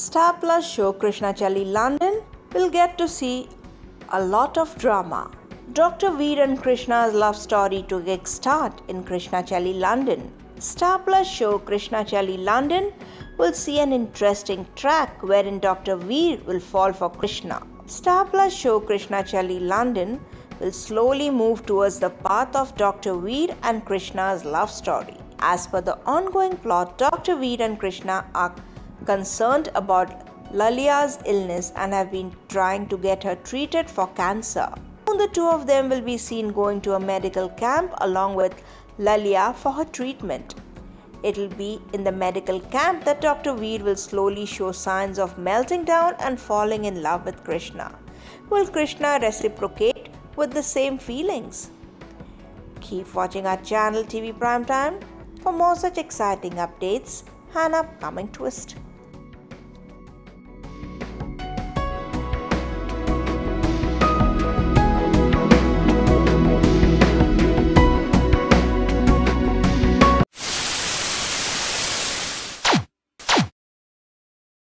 Star Plus show Krishna Chali London will get to see a lot of drama. Dr. Veer and Krishna's love story to get start in Krishna Chali London. Star Plus show Krishna Chali London will see an interesting track wherein Dr. Veer will fall for Krishna. Star Plus show Krishna Chali London will slowly move towards the path of Dr. Veer and Krishna's love story. As per the ongoing plot, Dr. Veer and Krishna are concerned about Lalia's illness and have been trying to get her treated for cancer. Soon the two of them will be seen going to a medical camp along with Lalia for her treatment. It will be in the medical camp that Dr. Veer will slowly show signs of melting down and falling in love with Krishna. Will Krishna reciprocate with the same feelings? Keep watching our channel TV Primetime for more such exciting updates and upcoming twist.